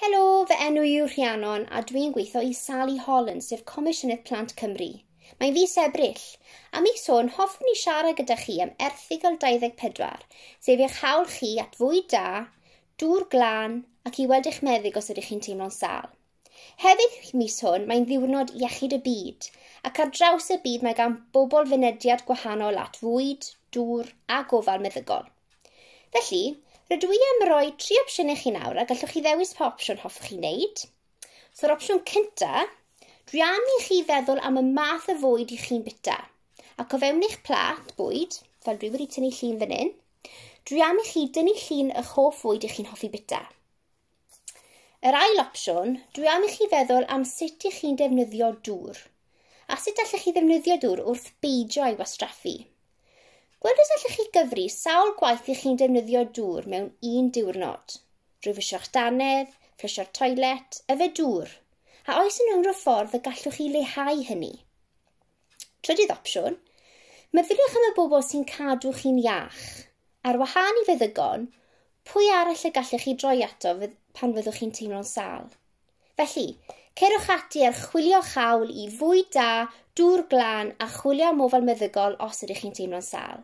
Helo, fy enw yw Rhiannon a dwi'n gweithio i Sally Holland, sef Comisiynydd Plant Cymru. Mae'n fus ebryll, a mi sôn hoffwn i siarad gyda chi am erthigol 24, sef eich hawl chi at fwyd da, dŵr glân ac i weld eich meddyg os ydych chi'n teimlo'n sal. Hefyd mis hwn mae'n ddiwrnod iechyd y byd, ac ar draws y byd mae gan bobl fynediad gwahanol at fwyd, dŵr a gofal meddygol. Felly, Rydw i am roi tri opsiwn i chi nawr a gallwch chi ddewis pa opsiwn hoffwch chi wneud. So, opsiwn cyntaf, dwi am i chi feddwl am y math y fwyd i chi'n bita. Ac o fewn eich plat bwyd, fel dwi wedi tynnu llun fan hyn, dwi am i chi dynnu llun y hoff fwyd i chi'n hoffi bita. Yr ail opsiwn, dwi am i chi feddwl am sut i chi'n defnyddio dŵr a sut allech chi ddefnyddio dŵr wrth beidio ei wastraffu. Gweld os allech chi gyfri sawl gwaith i chi'n defnyddio dŵr mewn un diwrnod. Rwyfusio'ch danedd, fflysio'r toilet, yfed dŵr. A oes yn unrhyw ffordd y gallwch chi leihau hynny? Trydydd opsiwn, meddyliwch am y bobl sy'n cadw chi'n iach. Ar wahân i feddygon, pwy arall y gallech chi droi ato pan fyddwch chi'n teimlo'n sal? Felly, cerwch ati ar chwilio chawl i fwy da, dŵr glân a chwilio am ofal meddygol os ydych chi'n teimlo'n sal.